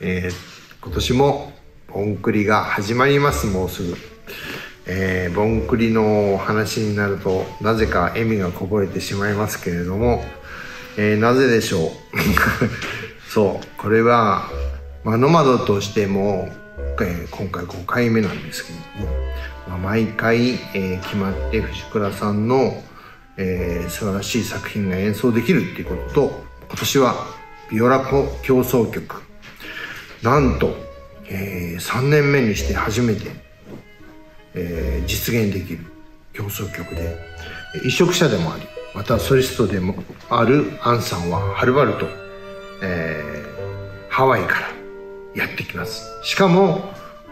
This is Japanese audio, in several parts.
えー、今年もボンクリが始まります。もうすぐ、えー、ボンクリの話になるとなぜか笑みがこぼれてしまいますけれども、えー、なぜでしょう。そう。これは、まあ、ノマドとしても、えー、今回5回目なんですけれども、まあ、毎回、えー、決まって藤倉さんの、えー、素晴らしい作品が演奏できるっていうことと今年はビオラコ競争曲なんと、えー、3年目にして初めて、えー、実現できる競争曲で移植者でもありまたソリストでもあるアンさんははるばると、えー、ハワイからやってきます。しかも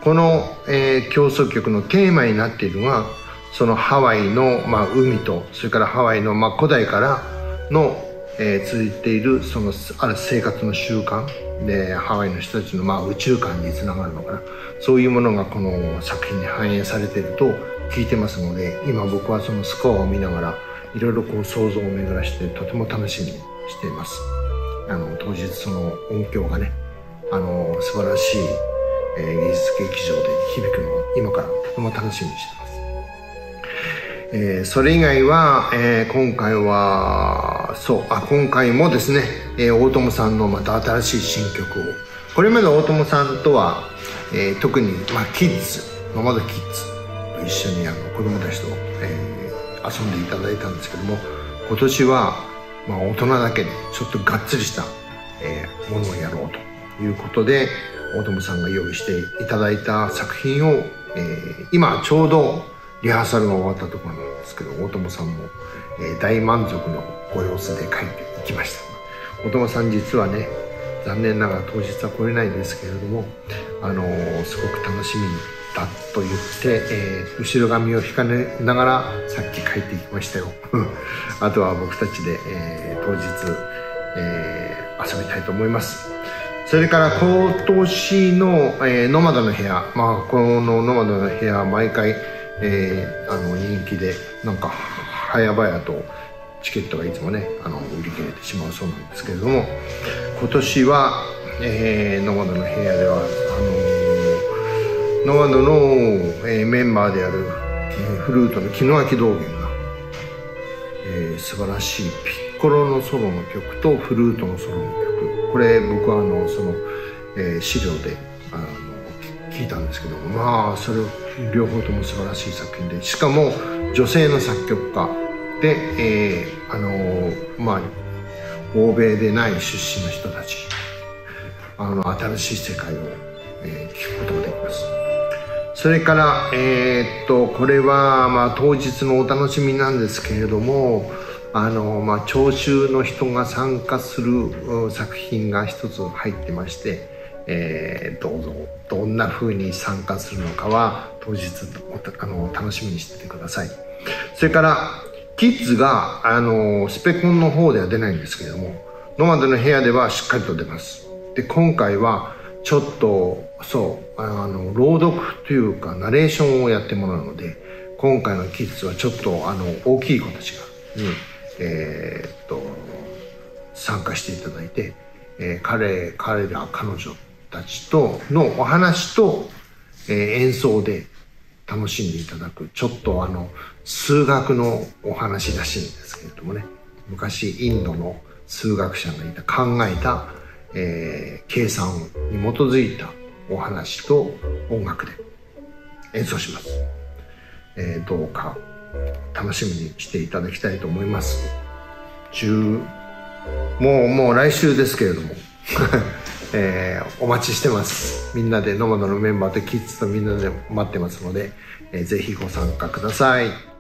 この、えー、競争曲のテーマになっているのはそのハワイの、まあ、海とそれからハワイの、まあ、古代からの、えー、続いているそのある生活の習慣でハワイの人たちの、まあ、宇宙観につながるのかな。そういうものがこの作品に反映されていると聞いてますので今僕はそのスコアを見ながらいろいろこう想像を巡らしてとても楽しみにしています。あの当日その音響がねあの素晴らしい、えー、芸術劇場で響くのを今からとても楽しみにしてます。えー、それ以外は、えー、今回はそう。あ今回もですね、えー、大友さんのまた新しい新曲を。これまで大友さんとは、えー、特に、まあ、キッズママドキッズと一緒にあの子供たちと、えー、遊んでいただいたんですけども今年は、まあ、大人だけでちょっとがっつりした、え、ものをやろうということで大友さんが用意していただいた作品を、え、今ちょうどリハーサルが終わったところなんですけど大友さんも、えー、大満足のご様子で帰っていきました。大友さん実はね残念ながら当日は来れないんですけれども、あのー、すごく楽しみだと言って、えー、後ろ髪を引かねながらさっき帰っていきましたよ。あとは僕たちで、え、当日、え、遊びたいと思います。それから今年の、えー、ノマドの部屋、まあ、このノマドの部屋は毎回えー、あの人気でなんか早々とチケットがいつもねあの売り切れてしまうそうなんですけれども今年は、えー、ノマドの部屋ではあのノマドの、えー、メンバーである、えー、フルートの木脇道元が、えー、素晴らしいピッコロのソロの曲とフルートのソロの曲。これ僕はあのその、えー、資料であの聞いたんですけどまあそれを両方とも素晴らしい作品で。しかも女性の作曲家。で、えー、あのー、まあ欧米でない出身の人たち。あの新しい世界を、えー、聞くことができます。それからえー、っとこれはまあ当日のお楽しみなんですけれどもあのまあ聴衆の人が参加する作品が一つ入ってましてえー、どうぞどんな風に参加するのかは当日あの楽しみにしててください。それからキッズがあのスペコンの方では出ないんですけれどもノマドの部屋ではしっかりと出ます。で今回はちょっとそうあの朗読というかナレーションをやってもらうので今回のキッズはちょっとあの大きい子たちがに、えー、っと参加していただいて、えー、彼彼ら彼女たちとのお話と、えー、演奏で楽しんでいただくちょっとあの数学のお話らしいんですけれどもね。昔インドの数学者がいた考えた、えー、計算に基づいたお話と音楽で演奏します、えー、どうか楽しみにしていただきたいと思います。10もうもう来週ですけれども。えー、お待ちしてます。みんなでノマドのメンバーとキッズとみんなで待ってますので、えー、ぜひご参加ください。